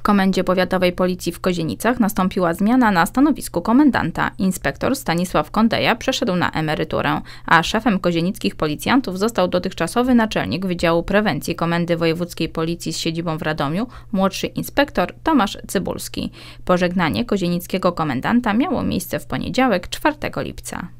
W Komendzie Powiatowej Policji w Kozienicach nastąpiła zmiana na stanowisku komendanta. Inspektor Stanisław Kondeja przeszedł na emeryturę, a szefem kozienickich policjantów został dotychczasowy naczelnik Wydziału Prewencji Komendy Wojewódzkiej Policji z siedzibą w Radomiu, młodszy inspektor Tomasz Cybulski. Pożegnanie kozienickiego komendanta miało miejsce w poniedziałek 4 lipca.